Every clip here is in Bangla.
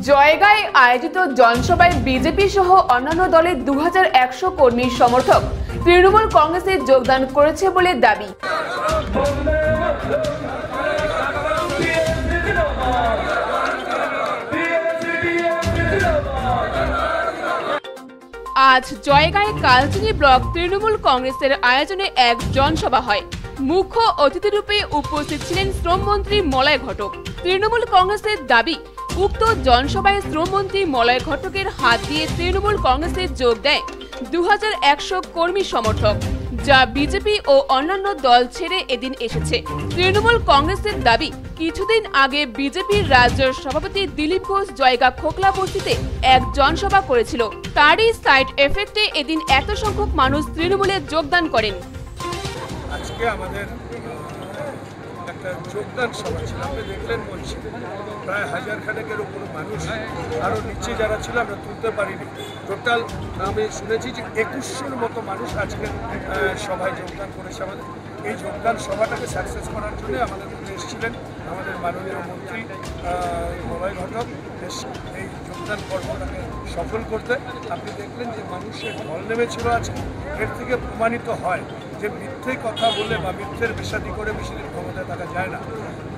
জয়গায় আয়োজিত জনসভায় বিজেপি সহ অন্যান্য দলের দু কর্মী সমর্থক তৃণমূল কংগ্রেসে যোগদান করেছে বলে দাবি। আজ জয়গাঁয় কালচিনি ব্লক তৃণমূল কংগ্রেসের আয়োজনে এক জনসভা হয়। মুখ্য অতিথিরূপে উপস্থিত ছিলেন শ্রমমন্ত্রী মলয় ঘটক। তৃণমূল কংগ্রেসের দাবি উক্ত জনসভায় শ্রমমন্ত্রী মলয় ঘটকের হাত দিয়ে তৃণমূল কংগ্রেসে যোগ দেয় দু হাজার একশো কর্মী সমর্থক, যা বিজেপি ও অন্যান্য দল ছেড়ে এদিন এসেছে। তৃণমূল কংগ্রেসের দাবি, কিছুদিন আগে বিজেপির রাজ্য সভাপতি দিলীপ ঘোষ জয়গা খোকলা বস্তিতে এক জনসভা করেছিল। তারই সাইড এফেক্টে এদিন এত সংখ্যক মানুষ তৃণমূলে যোগদান করেন। আজকে আমাদের একটা যোগদান সভা ছিল। আপনি দেখলেন বলছি, প্রায় হাজার খানেকের উপর মানুষ আরও নিচে যারা ছিল, আমরা তুলতে পারিনি। টোটাল আমি শুনেছি যে একুশশোর মতো মানুষ আজকে সভায় যোগদান করেছে আমাদের। এই যোগদান সভাটাকে সাকসেস করার জন্য আমাদের এসেছিলেন, আমাদের মাননীয় মন্ত্রী মলয় ঘটক। এই যোগদান কর্মটাকে সফল করতে। আপনি দেখলেন যে মানুষের ঢল নেমেছিল আজকে। এর থেকে প্রমাণিত হয় যে মিথ্যে কথা বলে বা মিথ্যের বিষাদি করে দিন ক্ষমতায় থাকা যায় না।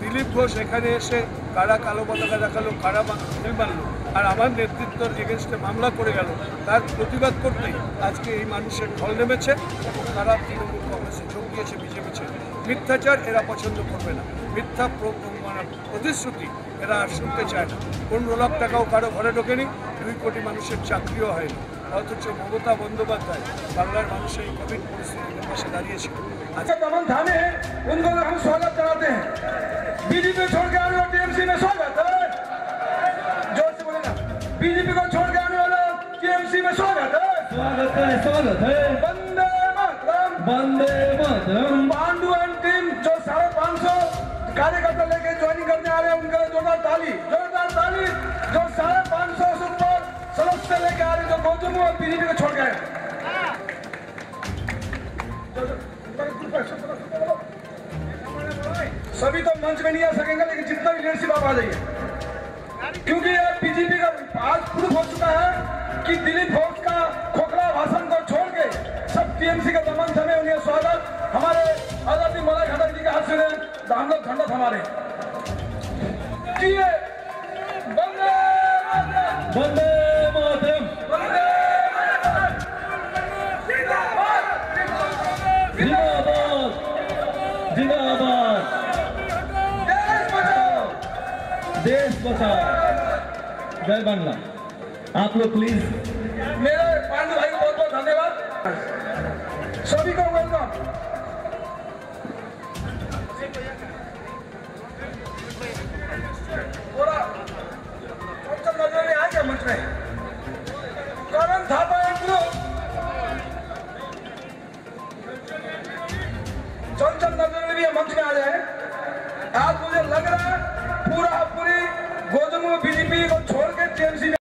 দিলীপ ঘোষ এখানে এসে কারা কালো পতাকা দেখাল, কারা মারলো, আর আমার নেতৃত্বর এগেনস্টে মামলা করে গেল, তার প্রতিবাদ করতেই আজকে এই মানুষের ঢল নেমেছে এবং তারা তৃণমূল কংগ্রেসে যোগ দিয়েছে, বিজেপি মিথ্যাচার এরা পছন্দ করবে না। মিথ্যা প্র- প্রতিশ্রুতি এরা আর শুনতে চায় না। পনেরো লাখ টাকাও কারও ঘরে ঢোকেনি, দুই কোটি মানুষের চাকরিও হয়নি। অথচ মমতা বন্দ্যোপাধ্যায় বাংলার মানুষের এই কোভিড পরিস্থিতির পাশে দাঁড়িয়েছিল আজ अच्छा दमन थाने उनको हम स्वागत कराते हैं बीजेपी छोड़ के आने वाले टीएमसी में स्वागत है जोर से बोले ना बीजेपी को छोड़ के आने वाला टीएमसी में स्वागत है स्वागत है स्वागत है वंदे मातरम वंदे मातरम पांडु एंड टीम जो साढ़े पाँच सौ कार्यकर्ता लेके ज्वाइनिंग करने आ रहे हैं उनके लिए जोरदार ताली जोरदार ताली जो साढ़े पाँच सौ से ऊपर सदस्य लेके आ रहे हैं और बीजेपी को छोड़ गए सभी तो मंच में नहीं आ सकेंगे लेकिन जितना भी लीडरशिप आप आ जाइए क्योंकि बीजेपी का आज प्रूफ हो चुका है कि दिलीप घोष का खोखला भाषण को छोड़ के सब टीएमसी के दमन थमे उन्हें स्वागत। हमारे आज़ादी मौला खटक जी के हाथ से हम लोग झंडा थमा रहे हैं। जिंदाबाद। जिंदाबाद। देश बचाओ। देश बचाओ जय बांग्ला। आप लोग प्लीज़ मेरे पांडु भाई को बहुत बहुत धन्यवाद। सभी को वेलकम नज़र आ गया मंच में। करण थापा एक ग्रुप ये मंच में आ जाए। आज मुझे लग रहा है पूरा पूरी गोदम बीजेपी को छोड़ के टीएमसी